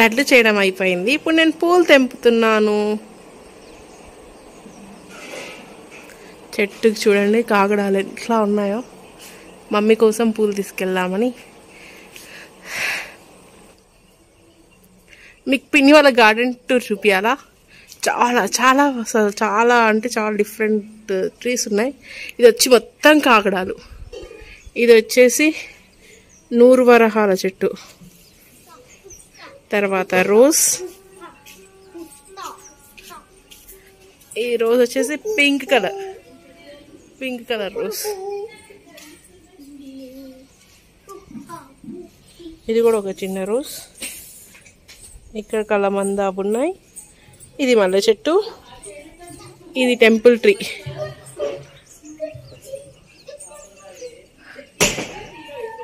లడ్లు చేయడం అయిపోయింది. ఇప్పుడు నేను పూలు తెంపుతున్నాను. చెట్టుకి చూడండి కాగడాలు ఎట్లా ఉన్నాయో. మమ్మీ కోసం పూలు తీసుకెళ్దామని. మీకు పిన్ని వాళ్ళ గార్డెన్ టూర్ చూపించాలా చాలా చాలా అసలు చాలా అంటే చాలా డిఫరెంట్ ట్రీస్ ఉన్నాయి. ఇది వచ్చి మొత్తం కాగడాలు. ఇది వచ్చేసి నూరు వరహాల చెట్టు. తర్వాత రోజ్. ఈ రోజ్ వచ్చేసి pink colour. Pink colour rose. ఇది కూడా ఒక చిన్న రోజ్. ఇక్కడ కలమందాబు ఉన్నాయి. ఇది మల్లె చెట్టు. ఇది టెంపుల్ ట్రీ.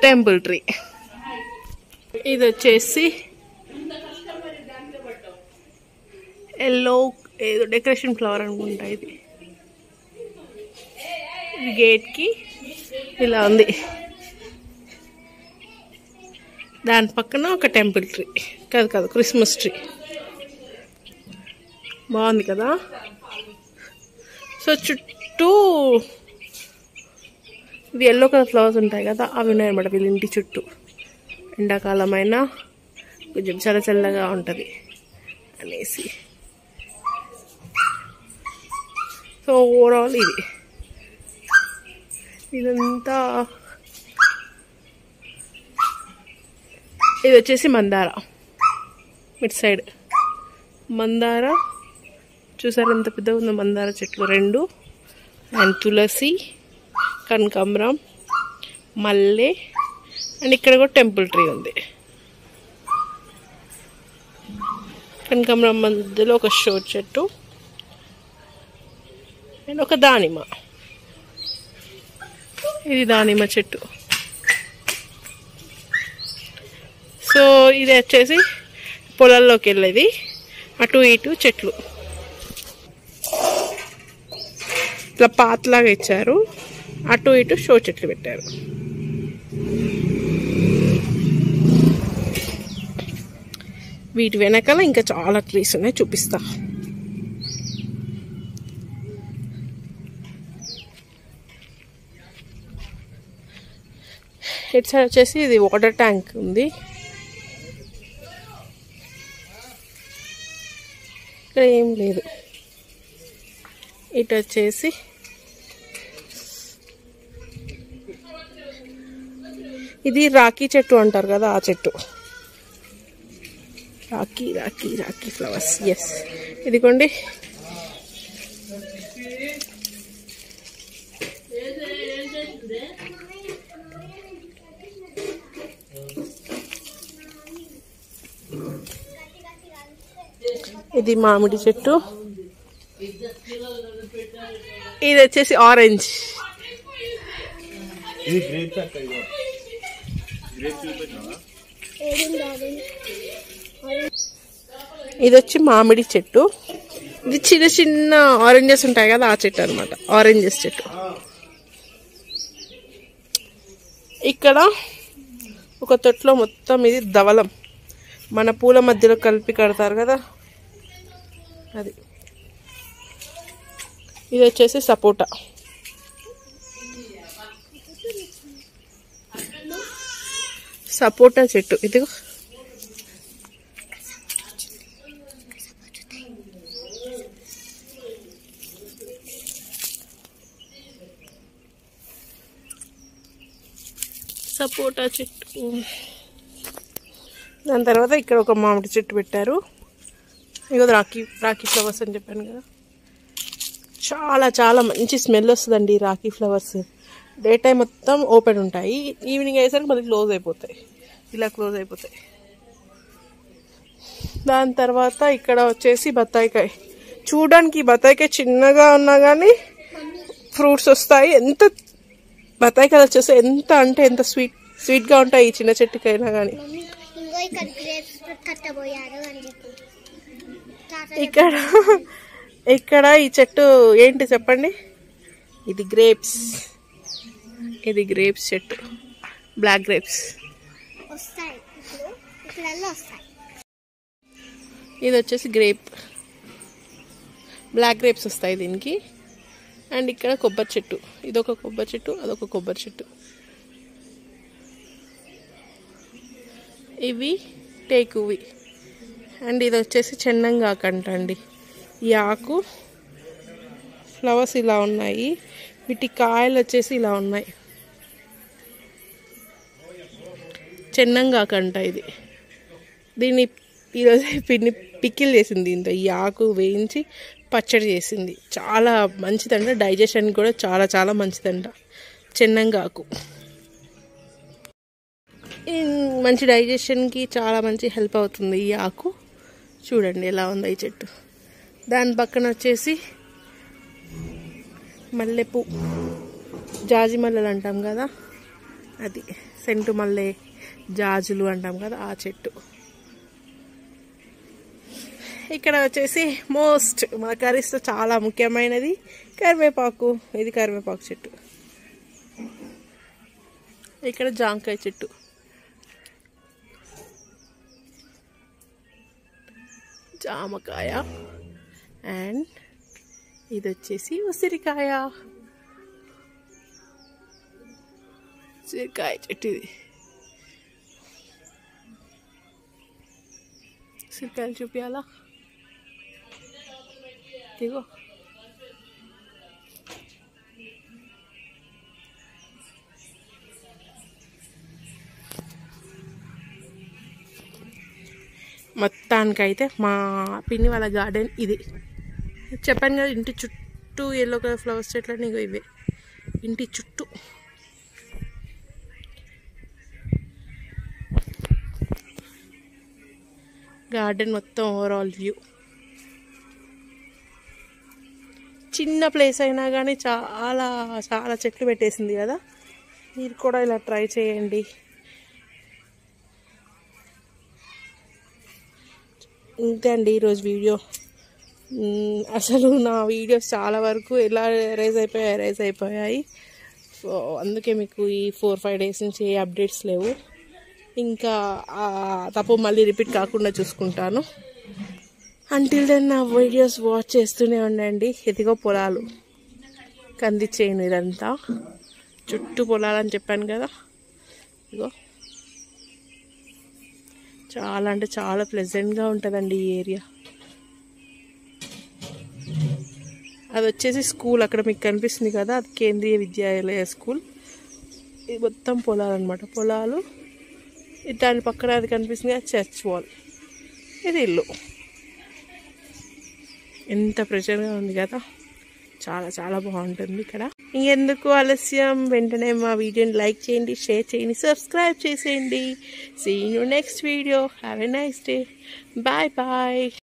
Temple tree. ఇది వచ్చేసి ఎల్లో ఏదో డెకరేషన్ ఫ్లవర్ అనుకుంటా ఇది. గేట్కి ఇలా ఉంది. దాని పక్కన ఒక టెంపుల్ ట్రీ. కాదు కాదు క్రిస్మస్ ట్రీ. బాగుంది కదా? సో చుట్టూ ఇవి ఎల్లో కలర్ ఫ్లవర్స్ ఉంటాయి కదా అవి ఉన్నాయన్నమాట వీళ్ళ ఇంటి చుట్టూ. ఎండాకాలమైన కొంచెం చల్ల చల్లగా ఉంటుంది అనేసి. సో ఓవరాల్ ఇది. ఇదంతా ఇది వచ్చేసి మందార. Mid side. మందార. చూసారు ఎంత పెద్దగా ఉందో మందార చెట్లు రెండు. అండ్ తులసి కనకాంబరం మల్లె అండ్ ఇక్కడ కూడా టెంపుల్ ట్రీ ఉంది. కనకాంబరం మధ్యలో ఒక షో చెట్టు. అండ్ ఒక దానిమ్మ. ఇది దానిమ్మ చెట్టు. సో ఇది వచ్చేసి పొలాల్లోకి వెళ్ళేది. అటు ఇటు చెట్లు. ఇట్లా పాతలాగా ఇచ్చారు. అటు ఇటు షో చెట్లు పెట్టారు. వీటి వెనకాల ఇంకా చాలా ట్రీస్ ఉన్నాయి చూపిస్తా. ఇటు సైడ్ వచ్చేసి ఇది వాటర్ ట్యాంక్ ఉంది. ఇక్కడ ఏం లేదు. ఇటు వచ్చేసి ఇది రాఖీ చెట్టు అంటారు కదా ఆ చెట్టు. రాఖీ రాఖీ రాఖీ ఫ్లవర్స్ ఎస్ ఇదిగోండి. ఇది మామిడి చెట్టు. ఇది వచ్చేసి ఆరెంజ్. ఇది వచ్చి మామిడి చెట్టు. ఇది చిన్న చిన్న ఆరెంజెస్ ఉంటాయి కదా ఆ చెట్టు అనమాట ఆరెంజెస్ చెట్టు. ఇక్కడ ఒక తొట్లో మొత్తం ఇది ధవలం మన పూల మధ్యలో కలిపి కడతారు కదా అది. ఇది వచ్చేసి సపోటా. సపోటా చెట్టు. ఇదిగో. సపోటా చెట్టు. దాని తర్వాత ఇక్కడ ఒక మామిడి చెట్టు పెట్టారు. ఇగో రాఖీ రాఖీ ఫ్లవర్స్ అని చెప్పాను కదా. చాలా చాలా మంచి స్మెల్ వస్తుందండి రాఖీ ఫ్లవర్స్. డే టైం మొత్తం ఓపెన్ ఉంటాయి. ఈవినింగ్ అయ్యేసరికి మళ్ళీ క్లోజ్ అయిపోతాయి. ఇలా క్లోజ్ అయిపోతాయి. దాని తర్వాత ఇక్కడ వచ్చేసి బత్తాయికాయ. చూడడానికి బత్తాయికాయ చిన్నగా ఉన్నా కానీ ఫ్రూట్స్ వస్తాయి. ఎంత బత్తాయికాయలు వచ్చేసి ఎంత అంటే ఎంత స్వీట్ స్వీట్గా ఉంటాయి ఈ చిన్న చెట్టుకైనా కానీ ఇక్కడ ఇక్కడ ఈ చెట్టు ఏంటి చెప్పండి? ఇది గ్రేప్స్. ఇది గ్రేప్స్ చెట్టు. Black grapes. ఇది వచ్చేసి గ్రేప్. బ్లాక్ గ్రేప్స్ వస్తాయి దీనికి. అండ్ ఇక్కడ కొబ్బరి చెట్టు. ఇదొక కొబ్బరి చెట్టు అదొక కొబ్బరి చెట్టు. ఇవి టేకువి అండ్ ఇది వచ్చేసి చెన్నంగాకు అంట అండి. ఈ ఆకు ఫ్లవర్స్ ఇలా ఉన్నాయి. వీటి కాయలు వచ్చేసి ఇలా ఉన్నాయి. చెన్నంగాకు అంట ఇది. దీన్ని ఈరోజు పిన్ని పిక్కిల్ చేసింది దీంతో ఈ ఆకు వేయించి పచ్చడి చేసింది. చాలా మంచిదంట. డైజెషన్ కూడా చాలా చాలా మంచిదంట. చెన్నంగాకు మంచి డైజెషన్కి చాలా మంచి హెల్ప్ అవుతుంది ఈ ఆకు. చూడండి ఎలా ఉందో ఈ చెట్టు. దాని పక్కన వచ్చేసి మల్లెపూ. జాజి మల్లెలు అంటాం కదా? అది. సెంటు మల్లె జాజులు అంటాం కదా ఆ చెట్టు. ఇక్కడ వచ్చేసి మోస్ట్ మన కర్రీస్లో చాలా ముఖ్యమైనది. కరివేపాకు. ఇది కరివేపాకు చెట్టు. ఇక్కడ జాంకాయ చెట్టు. జామకాయ అండ్ ఇది వచ్చేసి ఉసిరికాయ ఉసిరికాయ చెట్టు ఇది ఉసిరికాయలు చూపించాలా ఇదిగో మొత్తానికైతే మా పిన్ని వాళ్ళ గార్డెన్ ఇది. చెప్పాను కదా ఇంటి చుట్టూ ఎల్లో కలర్ ఫ్లవర్స్ చెట్లు నీకు ఇవే. ఇంటి చుట్టూ. గార్డెన్ మొత్తం ఓవరాల్ వ్యూ చిన్న ప్లేస్ అయినా కానీ చాలా చాలా చెట్లు పెట్టేసింది కదా. మీరు కూడా ఇలా ట్రై చేయండి. ఇంతే అండి ఈరోజు వీడియో. అసలు నా వీడియోస్ చాలా వరకు ఎలా రైజ్ అయిపోయాయి రైజ్ అయిపోయాయి. సో అందుకే మీకు ఈ ఫోర్ ఫైవ్ డేస్ నుంచి ఏ అప్డేట్స్ లేవు. ఇంకా తప్పు మళ్ళీ రిపీట్ కాకుండా చూసుకుంటాను. అంటిల్ దెన్ నా వీడియోస్ వాచ్ చేస్తూనే ఉండండి. ఎదిగో పొలాలు. కంది చేయను ఇదంతా. చుట్టూ పొలాలని చెప్పాను కదా. ఇగో చాలా అంటే చాలా ప్లెజెంట్గా ఉంటుందండి ఈ ఏరియా అది వచ్చేసి స్కూల్ అక్కడ మీకు కనిపిస్తుంది కదా అది కేంద్రీయ విద్యాలయ స్కూల్ ఇది మొత్తం పొలాలు అనమాట పొలాలు దాని పక్కన అది కనిపిస్తుంది చర్చ్ వాల్ ఇది ఇల్లు. ఎంత ప్రెషర్గా ఉంది కదా. చాలా చాలా బాగుంటుంది ఇక్కడ. ఇంకెందుకు ఆలస్యం? వెంటనే మా వీడియోని లైక్ చేయండి షేర్ చేయండి సబ్స్క్రైబ్ చేసేయండి. See you next video have a nice day bye bye